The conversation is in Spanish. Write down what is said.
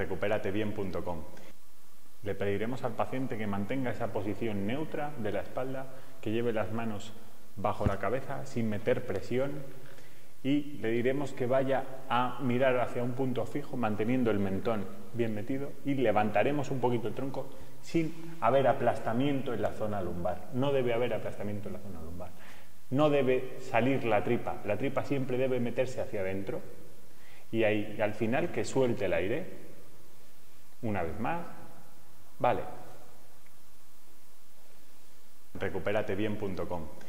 recuperatebien.com. Le pediremos al paciente que mantenga esa posición neutra de la espalda, que lleve las manos bajo la cabeza sin meter presión y le diremos que vaya a mirar hacia un punto fijo manteniendo el mentón bien metido y levantaremos un poquito el tronco sin haber aplastamiento en la zona lumbar. No debe haber aplastamiento en la zona lumbar. No debe salir la tripa. La tripa siempre debe meterse hacia adentro y ahí al final que suelte el aire. Una vez más. Vale. Recuperatebien.com